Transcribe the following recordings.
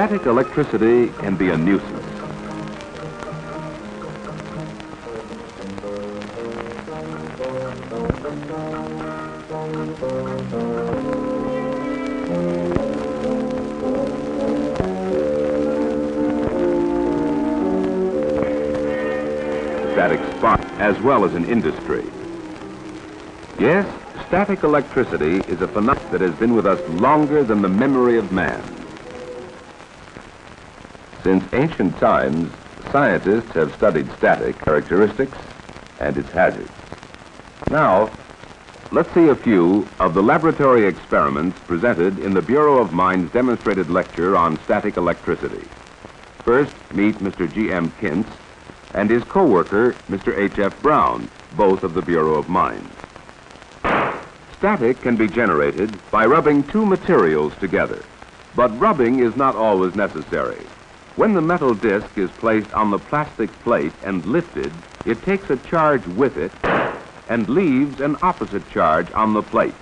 static electricity can be a nuisance. Static spark as well as an industry. Yes, static electricity is a phenomenon that has been with us longer than the memory of man. Since ancient times, scientists have studied static characteristics and its hazards. Now, let's see a few of the laboratory experiments presented in the Bureau of Mines demonstrated lecture on static electricity. First, meet Mr. G.M. Kintz and his co-worker, Mr. H.F. Brown, both of the Bureau of Mines. Static can be generated by rubbing two materials together, but rubbing is not always necessary. When the metal disc is placed on the plastic plate and lifted, it takes a charge with it and leaves an opposite charge on the plate.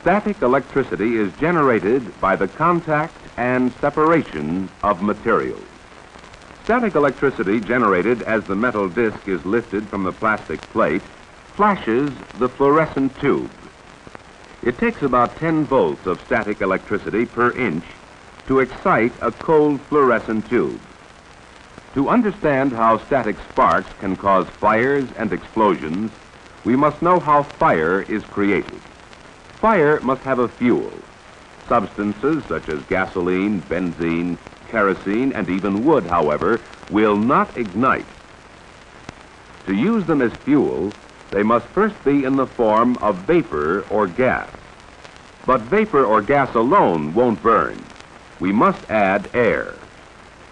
Static electricity is generated by the contact and separation of materials. Static electricity generated as the metal disc is lifted from the plastic plate flashes the fluorescent tube. It takes about 10 volts of static electricity per inch to excite a cold fluorescent tube. To understand how static sparks can cause fires and explosions, we must know how fire is created. Fire must have a fuel. Substances such as gasoline, benzene, kerosene, and even wood, however, will not ignite. To use them as fuel, they must first be in the form of vapor or gas. But vapor or gas alone won't burn we must add air.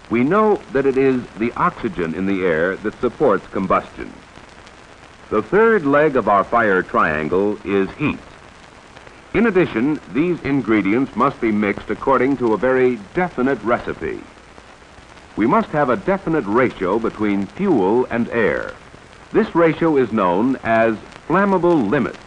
We know that it is the oxygen in the air that supports combustion. The third leg of our fire triangle is heat. In addition, these ingredients must be mixed according to a very definite recipe. We must have a definite ratio between fuel and air. This ratio is known as flammable limits.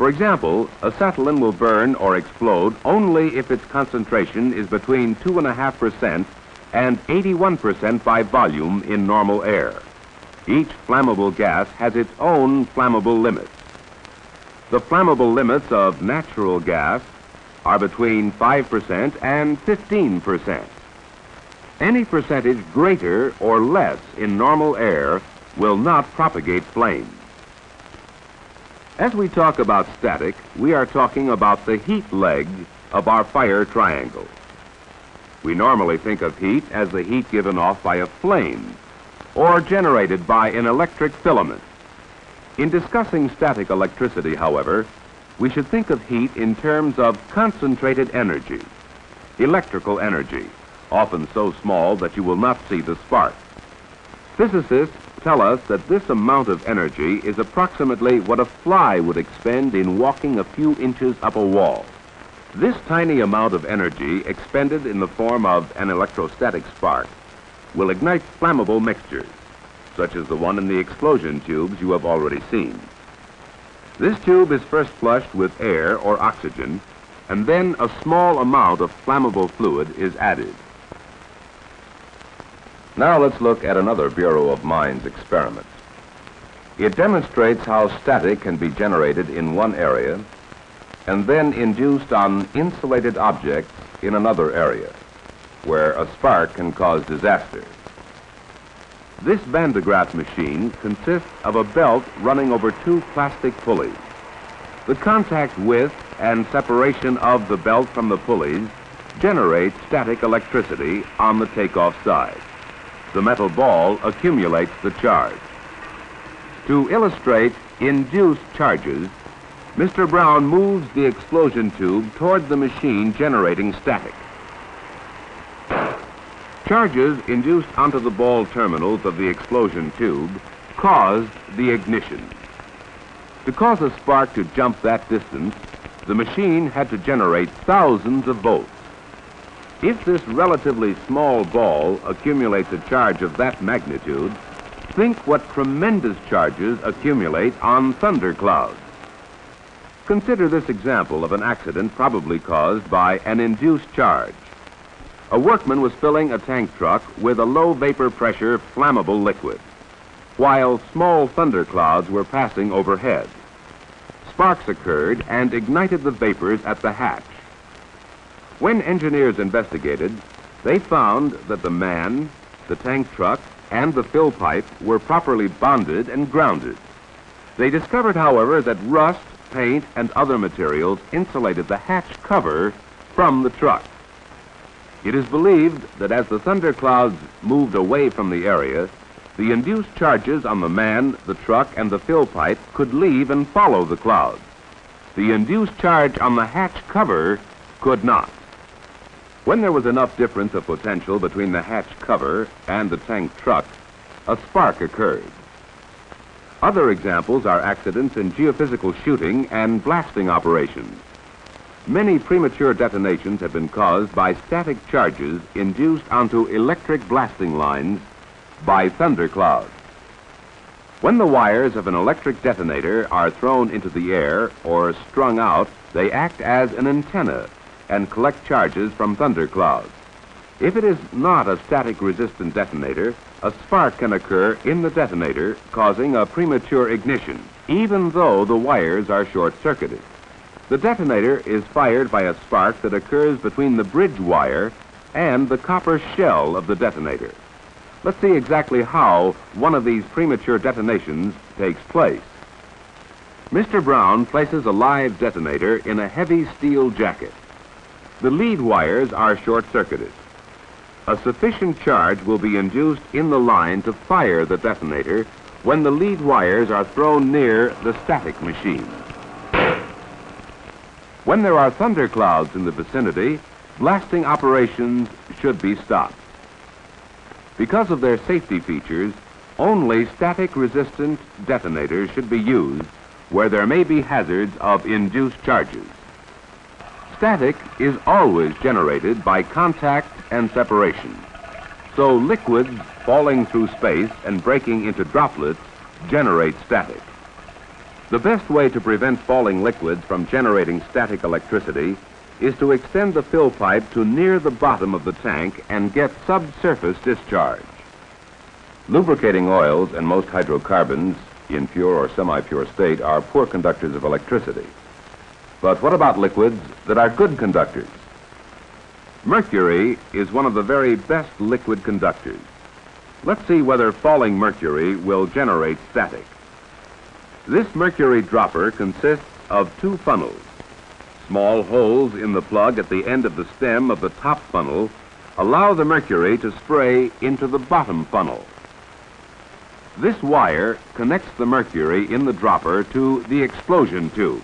For example, acetylene will burn or explode only if its concentration is between 2.5% and 81% by volume in normal air. Each flammable gas has its own flammable limits. The flammable limits of natural gas are between 5% and 15%. Any percentage greater or less in normal air will not propagate flames. As we talk about static, we are talking about the heat leg of our fire triangle. We normally think of heat as the heat given off by a flame or generated by an electric filament. In discussing static electricity, however, we should think of heat in terms of concentrated energy, electrical energy, often so small that you will not see the spark. Physicists tell us that this amount of energy is approximately what a fly would expend in walking a few inches up a wall. This tiny amount of energy expended in the form of an electrostatic spark will ignite flammable mixtures, such as the one in the explosion tubes you have already seen. This tube is first flushed with air or oxygen, and then a small amount of flammable fluid is added. Now let's look at another Bureau of Mines experiment. It demonstrates how static can be generated in one area and then induced on insulated objects in another area, where a spark can cause disaster. This Van de Graaff machine consists of a belt running over two plastic pulleys. The contact with and separation of the belt from the pulleys generates static electricity on the takeoff side the metal ball accumulates the charge. To illustrate induced charges, Mr. Brown moves the explosion tube toward the machine generating static. Charges induced onto the ball terminals of the explosion tube caused the ignition. To cause a spark to jump that distance, the machine had to generate thousands of volts. If this relatively small ball accumulates a charge of that magnitude, think what tremendous charges accumulate on thunderclouds. Consider this example of an accident probably caused by an induced charge. A workman was filling a tank truck with a low vapor pressure flammable liquid, while small thunderclouds were passing overhead. Sparks occurred and ignited the vapors at the hatch. When engineers investigated, they found that the man, the tank truck, and the fill pipe were properly bonded and grounded. They discovered, however, that rust, paint, and other materials insulated the hatch cover from the truck. It is believed that as the thunderclouds moved away from the area, the induced charges on the man, the truck, and the fill pipe could leave and follow the clouds. The induced charge on the hatch cover could not. When there was enough difference of potential between the hatch cover and the tank truck, a spark occurred. Other examples are accidents in geophysical shooting and blasting operations. Many premature detonations have been caused by static charges induced onto electric blasting lines by thunderclouds. When the wires of an electric detonator are thrown into the air or strung out, they act as an antenna and collect charges from thunderclouds. If it is not a static resistant detonator, a spark can occur in the detonator, causing a premature ignition, even though the wires are short-circuited. The detonator is fired by a spark that occurs between the bridge wire and the copper shell of the detonator. Let's see exactly how one of these premature detonations takes place. Mr. Brown places a live detonator in a heavy steel jacket. The lead wires are short-circuited. A sufficient charge will be induced in the line to fire the detonator when the lead wires are thrown near the static machine. When there are thunderclouds in the vicinity, blasting operations should be stopped. Because of their safety features, only static resistant detonators should be used where there may be hazards of induced charges. Static is always generated by contact and separation. So liquids falling through space and breaking into droplets generate static. The best way to prevent falling liquids from generating static electricity is to extend the fill pipe to near the bottom of the tank and get subsurface discharge. Lubricating oils and most hydrocarbons in pure or semi-pure state are poor conductors of electricity. But what about liquids that are good conductors? Mercury is one of the very best liquid conductors. Let's see whether falling mercury will generate static. This mercury dropper consists of two funnels. Small holes in the plug at the end of the stem of the top funnel allow the mercury to spray into the bottom funnel. This wire connects the mercury in the dropper to the explosion tube.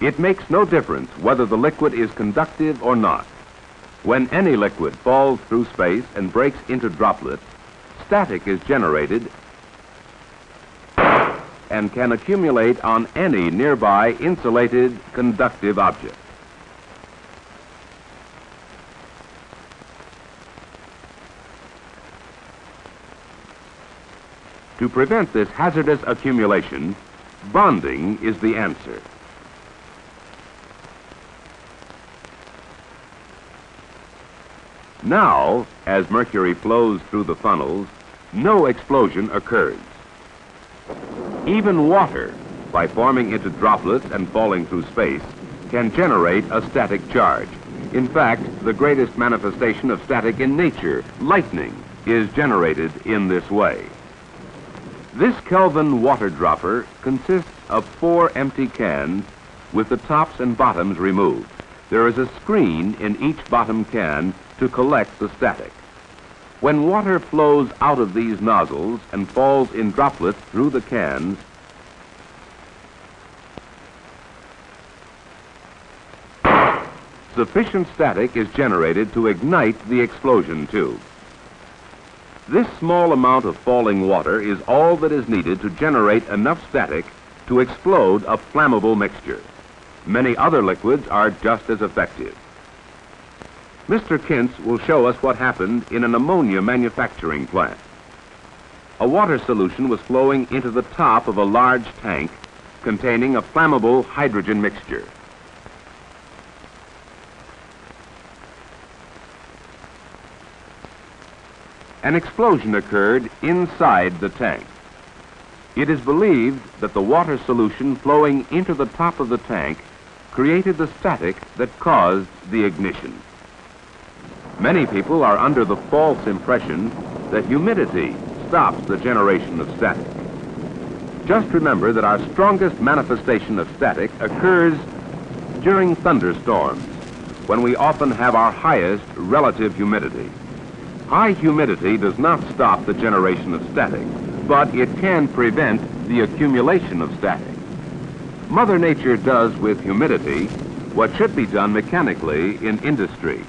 It makes no difference whether the liquid is conductive or not. When any liquid falls through space and breaks into droplets, static is generated and can accumulate on any nearby insulated conductive object. To prevent this hazardous accumulation, bonding is the answer. Now, as mercury flows through the funnels, no explosion occurs. Even water, by forming into droplets and falling through space, can generate a static charge. In fact, the greatest manifestation of static in nature, lightning, is generated in this way. This Kelvin water dropper consists of four empty cans with the tops and bottoms removed. There is a screen in each bottom can to collect the static. When water flows out of these nozzles and falls in droplets through the cans, sufficient static is generated to ignite the explosion tube. This small amount of falling water is all that is needed to generate enough static to explode a flammable mixture. Many other liquids are just as effective. Mr. Kintz will show us what happened in an ammonia manufacturing plant. A water solution was flowing into the top of a large tank containing a flammable hydrogen mixture. an explosion occurred inside the tank. It is believed that the water solution flowing into the top of the tank created the static that caused the ignition. Many people are under the false impression that humidity stops the generation of static. Just remember that our strongest manifestation of static occurs during thunderstorms, when we often have our highest relative humidity. High humidity does not stop the generation of static, but it can prevent the accumulation of static. Mother Nature does with humidity what should be done mechanically in industry.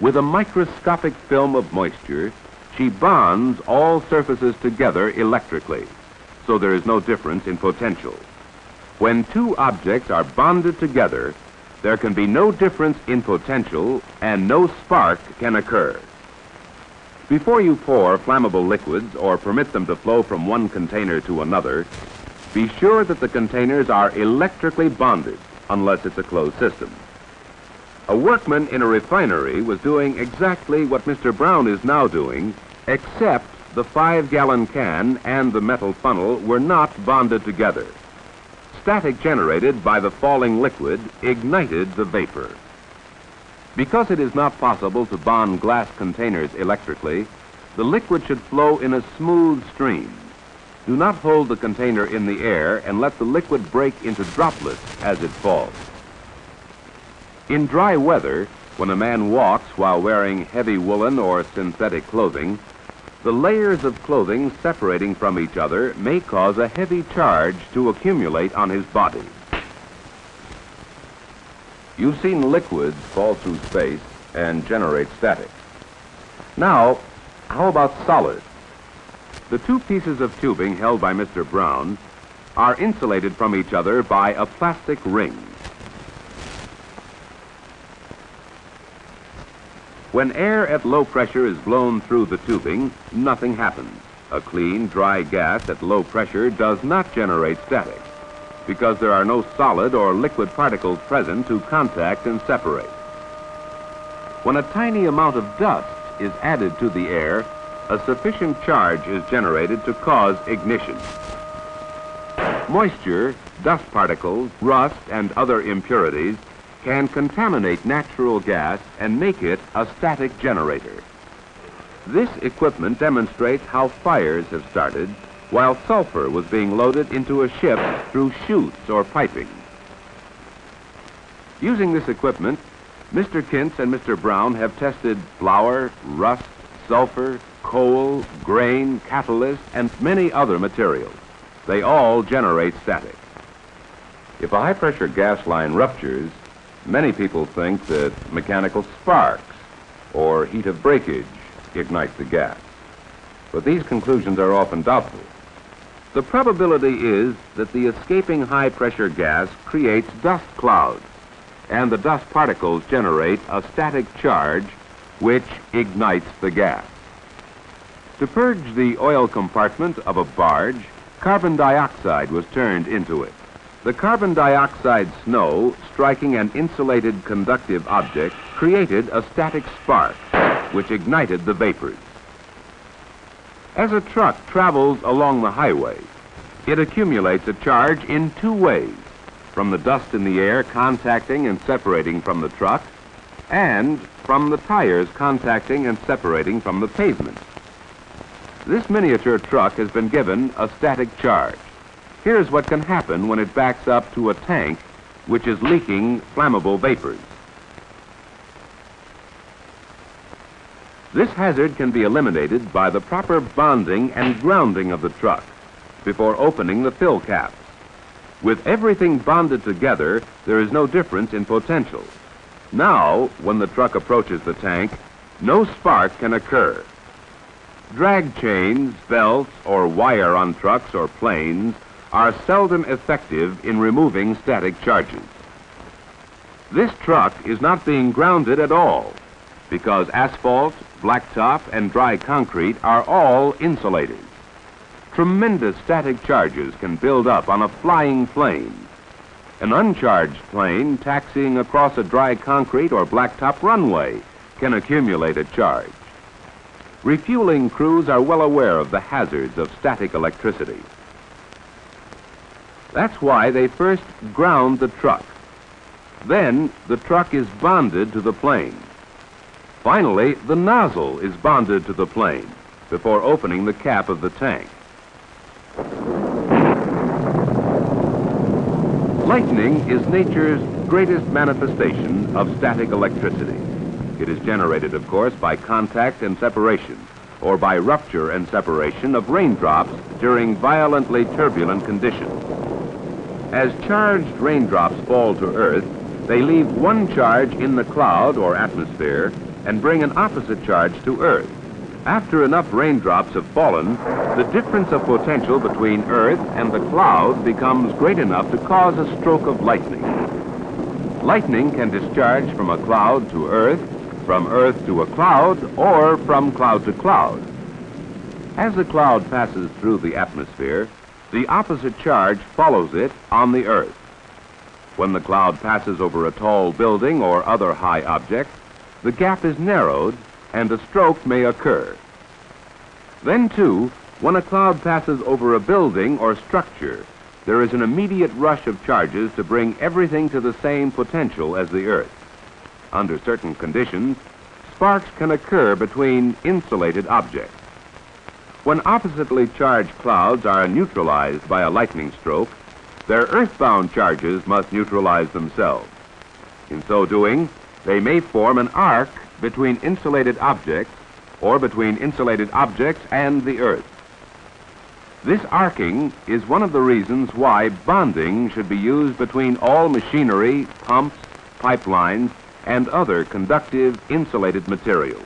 With a microscopic film of moisture, she bonds all surfaces together electrically, so there is no difference in potential. When two objects are bonded together, there can be no difference in potential and no spark can occur. Before you pour flammable liquids or permit them to flow from one container to another, be sure that the containers are electrically bonded, unless it's a closed system. A workman in a refinery was doing exactly what Mr. Brown is now doing, except the five-gallon can and the metal funnel were not bonded together. Static generated by the falling liquid ignited the vapor. Because it is not possible to bond glass containers electrically, the liquid should flow in a smooth stream. Do not hold the container in the air and let the liquid break into droplets as it falls. In dry weather, when a man walks while wearing heavy woolen or synthetic clothing, the layers of clothing separating from each other may cause a heavy charge to accumulate on his body. You've seen liquids fall through space and generate static. Now, how about solids? The two pieces of tubing held by Mr. Brown are insulated from each other by a plastic ring. When air at low pressure is blown through the tubing, nothing happens. A clean, dry gas at low pressure does not generate static because there are no solid or liquid particles present to contact and separate. When a tiny amount of dust is added to the air, a sufficient charge is generated to cause ignition. Moisture, dust particles, rust, and other impurities can contaminate natural gas and make it a static generator. This equipment demonstrates how fires have started while sulfur was being loaded into a ship through chutes or piping. Using this equipment, Mr. Kintz and Mr. Brown have tested flour, rust, sulfur, coal, grain, catalyst, and many other materials. They all generate static. If a high-pressure gas line ruptures, many people think that mechanical sparks or heat of breakage ignite the gas. But these conclusions are often doubtful. The probability is that the escaping high-pressure gas creates dust clouds, and the dust particles generate a static charge which ignites the gas. To purge the oil compartment of a barge, carbon dioxide was turned into it. The carbon dioxide snow striking an insulated conductive object created a static spark, which ignited the vapors. As a truck travels along the highway, it accumulates a charge in two ways, from the dust in the air contacting and separating from the truck, and from the tires contacting and separating from the pavement. This miniature truck has been given a static charge. Here's what can happen when it backs up to a tank which is leaking flammable vapors. This hazard can be eliminated by the proper bonding and grounding of the truck before opening the fill caps. With everything bonded together, there is no difference in potential. Now, when the truck approaches the tank, no spark can occur. Drag chains, belts, or wire on trucks or planes are seldom effective in removing static charges. This truck is not being grounded at all because asphalt, blacktop, and dry concrete are all insulated. Tremendous static charges can build up on a flying plane. An uncharged plane taxiing across a dry concrete or blacktop runway can accumulate a charge. Refueling crews are well aware of the hazards of static electricity. That's why they first ground the truck. Then the truck is bonded to the plane. Finally, the nozzle is bonded to the plane before opening the cap of the tank. Lightning is nature's greatest manifestation of static electricity. It is generated, of course, by contact and separation, or by rupture and separation of raindrops during violently turbulent conditions. As charged raindrops fall to Earth, they leave one charge in the cloud or atmosphere and bring an opposite charge to Earth. After enough raindrops have fallen, the difference of potential between Earth and the cloud becomes great enough to cause a stroke of lightning. Lightning can discharge from a cloud to Earth, from Earth to a cloud, or from cloud to cloud. As the cloud passes through the atmosphere, the opposite charge follows it on the Earth. When the cloud passes over a tall building or other high object, the gap is narrowed and a stroke may occur. Then, too, when a cloud passes over a building or structure, there is an immediate rush of charges to bring everything to the same potential as the Earth. Under certain conditions, sparks can occur between insulated objects. When oppositely charged clouds are neutralized by a lightning stroke, their earthbound charges must neutralize themselves. In so doing, they may form an arc between insulated objects or between insulated objects and the Earth. This arcing is one of the reasons why bonding should be used between all machinery, pumps, pipelines, and other conductive insulated materials.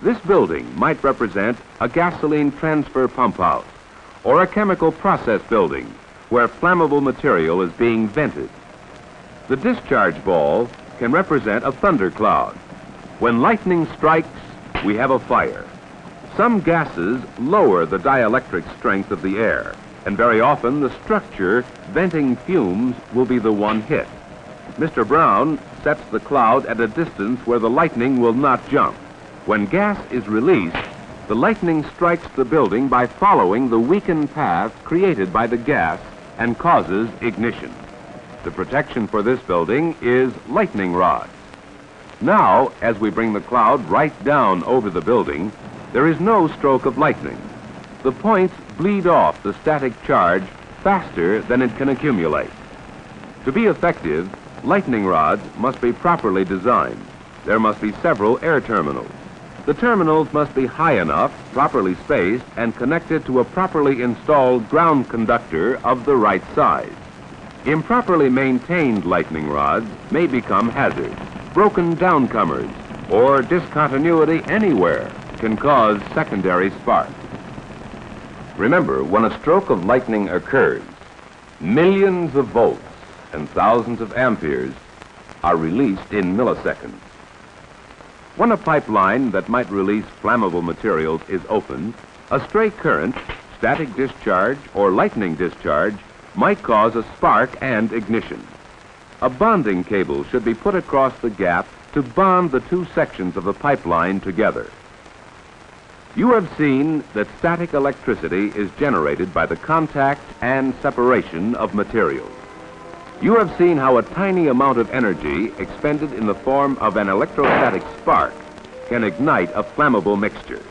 This building might represent a gasoline transfer pump house or a chemical process building where flammable material is being vented. The discharge ball can represent a thundercloud. When lightning strikes, we have a fire. Some gases lower the dielectric strength of the air, and very often the structure venting fumes will be the one hit. Mr. Brown sets the cloud at a distance where the lightning will not jump. When gas is released, the lightning strikes the building by following the weakened path created by the gas and causes ignition. The protection for this building is lightning rods. Now, as we bring the cloud right down over the building, there is no stroke of lightning. The points bleed off the static charge faster than it can accumulate. To be effective, lightning rods must be properly designed. There must be several air terminals. The terminals must be high enough, properly spaced, and connected to a properly installed ground conductor of the right size. Improperly maintained lightning rods may become hazards. Broken downcomers or discontinuity anywhere can cause secondary sparks. Remember, when a stroke of lightning occurs, millions of volts and thousands of amperes are released in milliseconds. When a pipeline that might release flammable materials is opened, a stray current, static discharge, or lightning discharge might cause a spark and ignition. A bonding cable should be put across the gap to bond the two sections of the pipeline together. You have seen that static electricity is generated by the contact and separation of materials. You have seen how a tiny amount of energy expended in the form of an electrostatic spark can ignite a flammable mixture.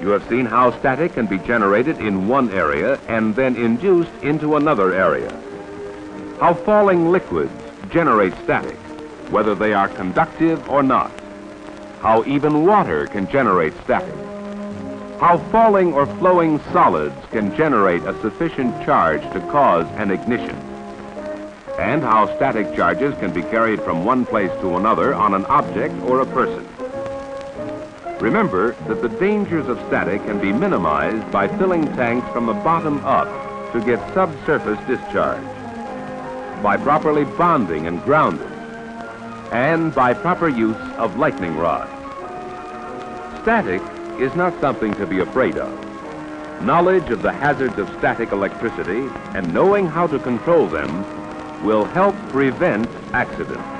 You have seen how static can be generated in one area and then induced into another area. How falling liquids generate static, whether they are conductive or not. How even water can generate static. How falling or flowing solids can generate a sufficient charge to cause an ignition. And how static charges can be carried from one place to another on an object or a person. Remember that the dangers of static can be minimized by filling tanks from the bottom up to get subsurface discharge, by properly bonding and grounding, and by proper use of lightning rods. Static is not something to be afraid of. Knowledge of the hazards of static electricity and knowing how to control them will help prevent accidents.